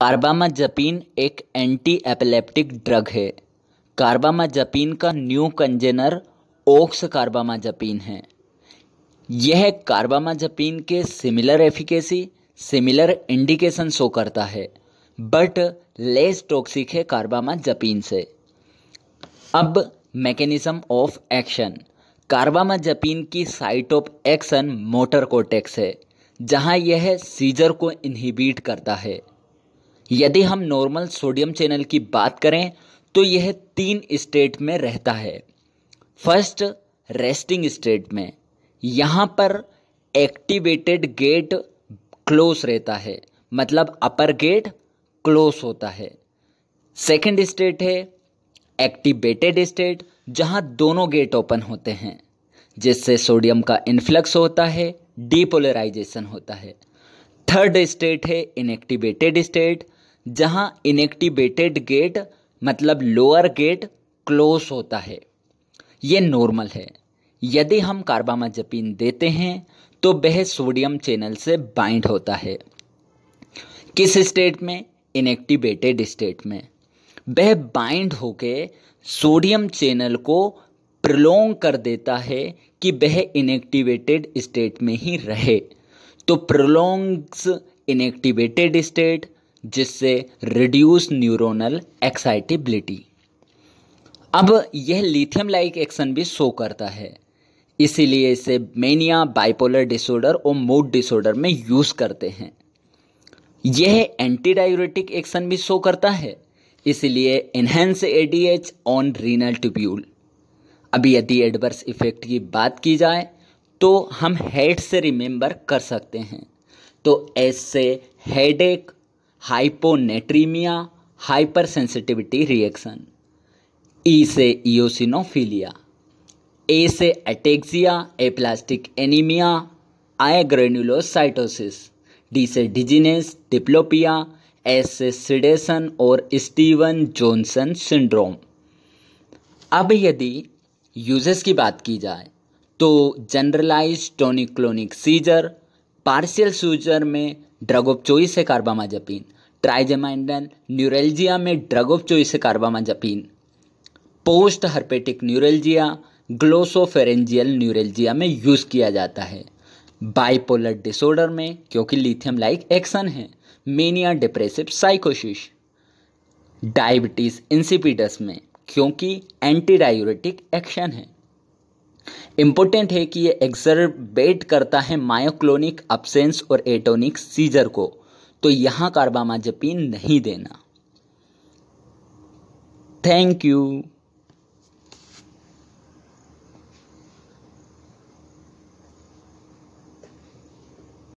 कार्बामाजपीन एक anti epileptic drug है कार्बामाजपीन का न्यू कंजेनर ओक्स कार्बामाजपीन है। यह कार्बामाजपीन के similar efficacy similar indication show करता है बट लेस टॉक्सिक है कार्बामाजपीन से। अब मैकेनिज्म ऑफ़ एक्शन कार्बामाजपीन की site of action motor cortex है, जहाँ यह सीजर को इनहिबिट करता है। यदि हम नॉर्मल सोडियम चैनल की बात करें तो यह तीन स्टेट में रहता है। फ़र्स्ट रेस्टिंग स्टेट में। यहाँ पर एक्टिवेटेड गेट क्लोज रहता है। मतलब अपर गेट क्लोज होता है। सेकंड स्टेट है एक्टिवेटेड स्टेट जहाँ दोनों गेट ओपन होते हैं, जिससे सोडियम का इन्फ्लक्स होता है डीपोलराइजेशन होता है। थर्ड स्टेट है इनएक्टिवेटेड स्टेट जहाँ इनएक्टिवेटेड गेट मतलब लोअर गेट क्लोज होता है। ये नॉर्मल है। यदि हम कार्बामाजपीन देते हैं तो वह सोडियम चैनल से बाइंड होता है। किस स्टेट में? इनएक्टिवेटेड स्टेट में। वह बाइंड होके सोडियम चैनल को प्रलोंग कर देता है कि वह इनएक्टिवेटेड स्टेट में ही रहे। तो प्रोलोंग्स इनएक्टिवेटेड स्टेट जिससे रिड्यूस न्यूरोनल एक्साइटेबिलिटी अब यह लिथियम लाइक एक्शन भी शो करता है। इसीलिए इसे मेनिया बाइपोलर डिसऑर्डर और मूड डिसऑर्डर में यूज़ करते हैं। यह एंटी डायूरेटिक एक्शन भी शो करता है। इसलिए enhance ADH on renal tubule अभी यदि एडवर्स इफ़ेक्ट की बात की जाए तो हम हेड से रिमेंबर कर सकते हैं। तो एस से headache hyponatraemia hyper sensitivity reaction E से इोसिनोफीलिया ए से ataxia aplastic anaemia I granulocytosis D से डिजीनेस डिप्लोपिया एस से सिडेसन और स्टीवन जॉनसन सिंड्रोम अब यदि यूजेस की बात की जाए तो generalised tonic clonic seizure partial seizure में ड्रग ऑफ़ चॉइस है कार्बामाजपीन ट्राइजेमाइंडल न्यूरेल्जिया में ड्रग ऑफ़ चॉइस है carbamazepine post herpetic neuralgia, glossopharyngeal neuralgia में यूज़ किया जाता है। बाइपोलर डिसऑर्डर में, क्योंकि लिथियम लाइक एक्शन है। मेनिया डिप्रेसिव साइकोसिस। डायबिटीज़ इंसिपिडस में, क्योंकि एंटी डायूरेटिक एक्शन है। इंपॉर्टेंट है कि ये एक्सरबेट करता है मायोक्लोनिक अपसेंस और एटोनिक सीजर को। तो यहाँ कारबामाजपिन नहीं देना। Thank you